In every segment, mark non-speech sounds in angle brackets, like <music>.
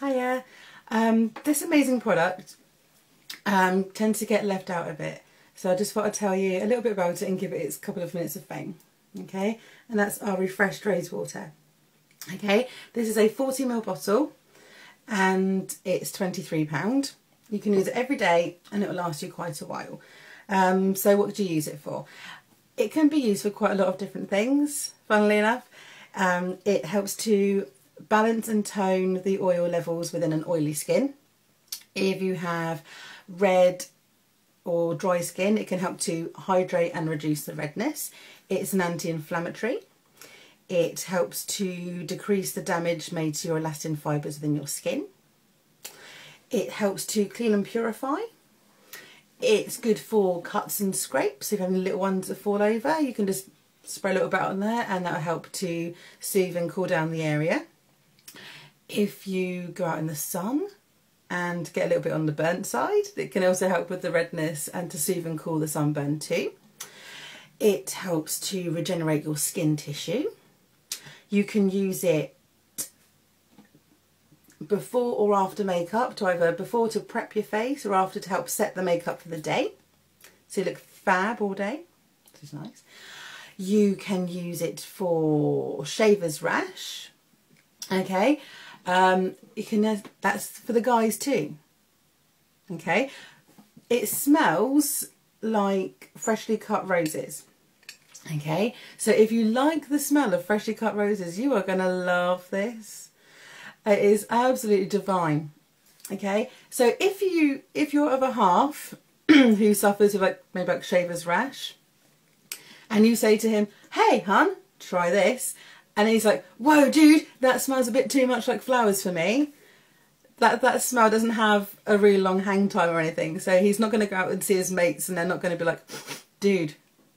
Hiya. Um, this amazing product um, tends to get left out a bit. So I just thought I'd tell you a little bit about it and give it its couple of minutes of fame. Okay, and that's our refreshed rose water. Okay, this is a 40ml bottle and it's £23. You can use it every day and it will last you quite a while. Um, so what do you use it for? It can be used for quite a lot of different things, funnily enough. Um, it helps to balance and tone the oil levels within an oily skin. If you have red or dry skin, it can help to hydrate and reduce the redness. It's an anti-inflammatory. It helps to decrease the damage made to your elastin fibres within your skin. It helps to clean and purify. It's good for cuts and scrapes. If you have any little ones that fall over, you can just spray a little bit on there and that'll help to soothe and cool down the area. If you go out in the sun and get a little bit on the burnt side, it can also help with the redness and to soothe and cool the sunburn too. It helps to regenerate your skin tissue. You can use it before or after makeup to either before to prep your face or after to help set the makeup for the day. So you look fab all day, which is nice. You can use it for shaver's rash. Okay, um, you can. That's for the guys too. Okay, it smells like freshly cut roses. Okay, so if you like the smell of freshly cut roses, you are going to love this. It is absolutely divine. Okay, so if you if your other half <clears throat> who suffers with like maybe like shaver's rash, and you say to him, "Hey, hun, try this," and he's like, "Whoa, dude, that smells a bit too much like flowers for me." That that smell doesn't have a really long hang time or anything, so he's not going to go out and see his mates, and they're not going to be like, "Dude,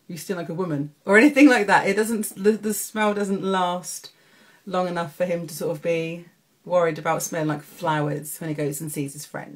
you still like a woman," or anything like that. It doesn't. The, the smell doesn't last long enough for him to sort of be worried about smelling like flowers when he goes and sees his friend.